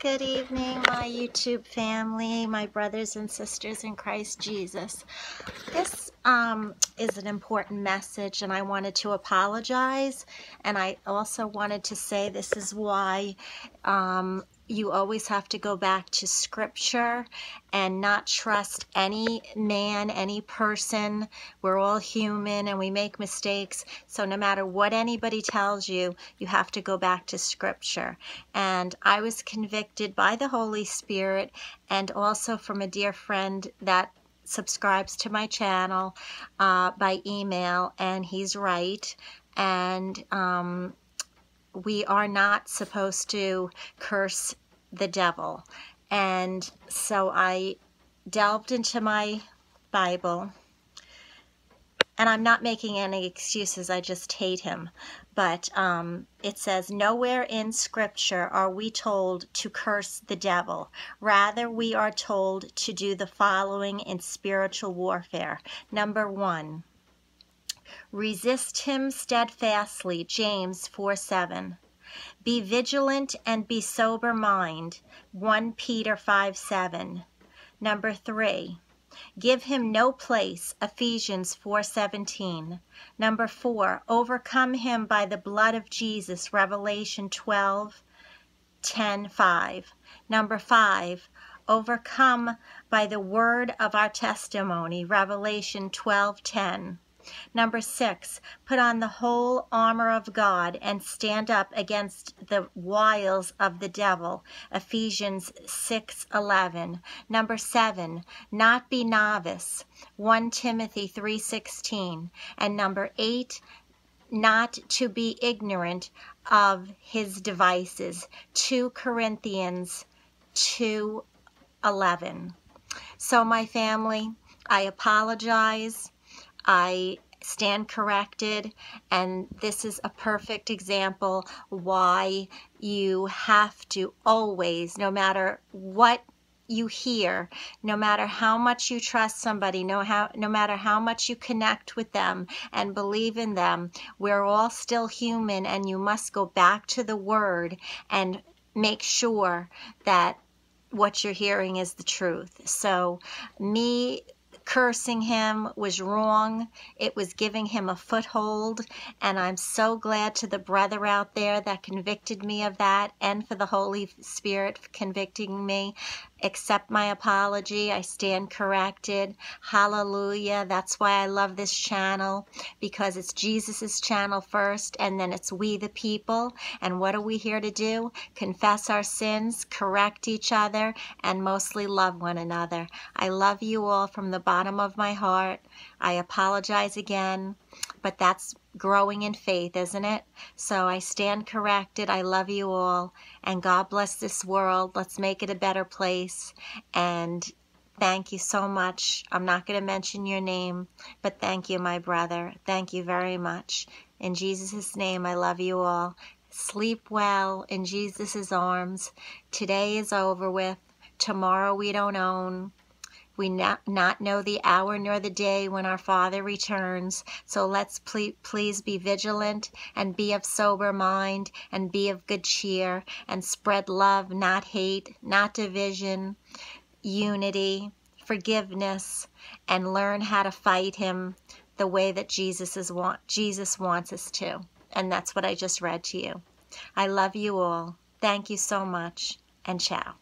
Good evening, my YouTube family, my brothers and sisters in Christ Jesus. This um, is an important message, and I wanted to apologize. And I also wanted to say this is why um, you always have to go back to scripture and not trust any man, any person. We're all human and we make mistakes. So no matter what anybody tells you, you have to go back to scripture. And I was convicted by the Holy Spirit and also from a dear friend that subscribes to my channel uh, by email, and he's right. And um, we are not supposed to curse the devil. And so I delved into my Bible. And I'm not making any excuses, I just hate him. But um, it says, Nowhere in Scripture are we told to curse the devil. Rather, we are told to do the following in spiritual warfare. Number one, resist him steadfastly. James 4 7. Be vigilant and be sober mind. 1 Peter 5 7. Number 3. Give him no place. Ephesians 4:17. Number 4. Overcome him by the blood of Jesus. Revelation 12 10 5. Number 5. Overcome by the word of our testimony. Revelation 12 10. Number six, put on the whole armor of God and stand up against the wiles of the devil. Ephesians 6:11. Number seven, not be novice. 1 Timothy 3:16. And number eight, not to be ignorant of his devices. 2 Corinthians 2:11. So my family, I apologize I stand corrected and this is a perfect example why you have to always no matter what you hear no matter how much you trust somebody no how no matter how much you connect with them and believe in them we're all still human and you must go back to the word and make sure that what you're hearing is the truth. So me cursing him was wrong. It was giving him a foothold. And I'm so glad to the brother out there that convicted me of that and for the Holy Spirit convicting me. Accept my apology. I stand corrected. Hallelujah. That's why I love this channel because it's Jesus's channel first and then it's we the people. And what are we here to do? Confess our sins, correct each other, and mostly love one another. I love you all from the bottom of my heart. I apologize again, but that's growing in faith, isn't it? So I stand corrected. I love you all. And God bless this world. Let's make it a better place. And thank you so much. I'm not going to mention your name, but thank you, my brother. Thank you very much. In Jesus' name, I love you all. Sleep well in Jesus' arms. Today is over with. Tomorrow we don't own. We not, not know the hour nor the day when our Father returns. So let's ple please be vigilant and be of sober mind and be of good cheer and spread love, not hate, not division, unity, forgiveness, and learn how to fight Him the way that Jesus is want Jesus wants us to. And that's what I just read to you. I love you all. Thank you so much, and ciao.